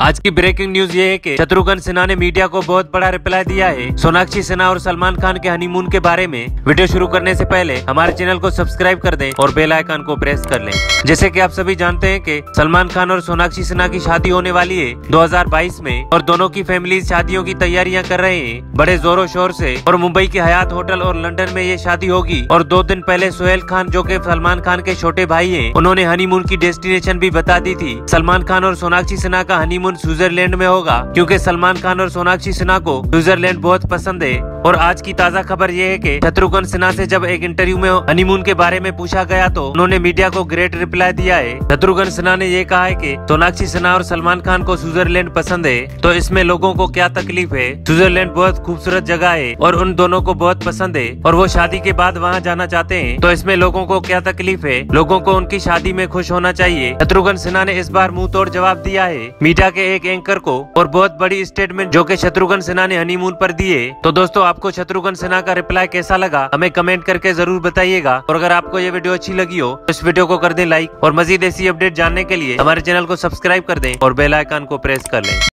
आज की breaking news ये है कि शत्रुघ्न सिन्हा ने मीडिया को बहुत बड़ा रिप्लाई दिया है। सोनाक्षी सिन्हा और सलमान खान के हनीमून के बारे में वीडियो शुरू करने से पहले हमारे चैनल को सब्सक्राइब कर दें और बेल आइकन को प्रेस कर लें। जैसे कि आप सभी जानते हैं कि सलमान खान और सोनाक्षी सिन्हा की शादी होने वाली है 2022 में और दोनों की फैमिली शादियों की तैयारियाँ कर रहे हैं। बड़े जोरों शोर से और मुंबई के हयात होटल और लंदन में ये शादी होगी और दो दिन पहले सोहेल खान जो के सलमान खान के छोटे भाई है, उन्होंने हनीमून की डेस्टिनेशन भी बता दी थी। सलमान खान और सोनाक्षी सिन्हा का हनीमून हनीमून स्विट्जरलैंड में होगा, क्योंकि सलमान खान और सोनाक्षी सिन्हा को स्विट्जरलैंड बहुत पसंद है। और आज की ताज़ा खबर ये है कि शत्रुघ्न सिन्हा से जब एक इंटरव्यू में हनीमून के बारे में पूछा गया तो उन्होंने मीडिया को ग्रेट रिप्लाई दिया है। शत्रुघ्न सिन्हा ने ये कहा है कि सोनाक्षी सिन्हा और सलमान खान को स्विट्जरलैंड पसंद है तो इसमें लोगों को क्या तकलीफ़ है? स्विट्जरलैंड बहुत खूबसूरत जगह है और उन दोनों को बहुत पसंद है और वो शादी के बाद वहाँ जाना चाहते हैं तो इसमें लोगों को क्या तकलीफ़ है? लोगों को उनकी शादी में खुश होना चाहिए। शत्रुघ्न सिन्हा ने इस बार मुँह तोड़ जवाब दिया है। मीडिया के एक एंकर को और बहुत बड़ी स्टेटमेंट जो कि शत्रुघ्न सिन्हा ने हनीमून पर दिए तो दोस्तों आपको शत्रुघ्न सिन्हा का रिप्लाई कैसा लगा, हमें कमेंट करके ज़रूर बताइएगा। और अगर आपको ये वीडियो अच्छी लगी हो तो इस वीडियो को कर दे लाइक और मजीद ऐसी अपडेट जानने के लिए हमारे चैनल को सब्सक्राइब कर दे और बेलाइकान को प्रेस कर लें।